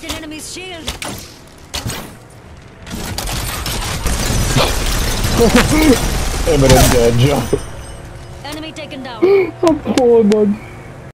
Cracked an enemy's shield. Eminem dead, Joe. Enemy taken down. I'm poor, man.